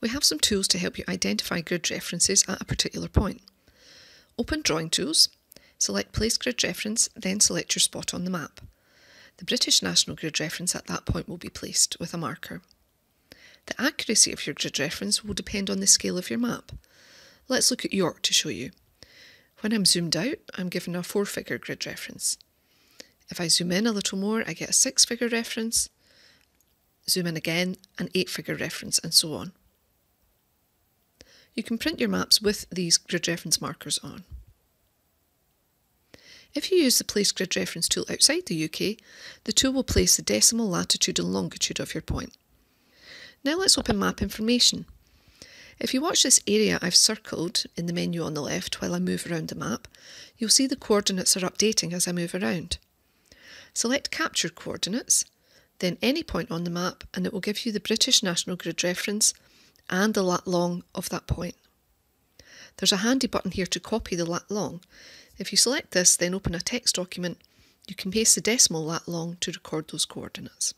we have some tools to help you identify grid references at a particular point. Open Drawing Tools, select Place Grid Reference, then select your spot on the map. The British National Grid Reference at that point will be placed with a marker. The accuracy of your grid reference will depend on the scale of your map. Let's look at York to show you. When I'm zoomed out, I'm given a four figure grid reference. If I zoom in a little more, I get a six figure reference, zoom in again, an eight figure reference, and so on. You can print your maps with these grid reference markers on. If you use the Place Grid Reference tool outside the UK, the tool will place the decimal, latitude and longitude of your point. Now let's open Map Information. If you watch this area I've circled in the menu on the left while I move around the map, you'll see the coordinates are updating as I move around. Select Capture Coordinates, then any point on the map and it will give you the British National Grid reference and the lat long of that point. There's a handy button here to copy the lat long. If you select this, then open a text document, you can paste the decimal lat long to record those coordinates.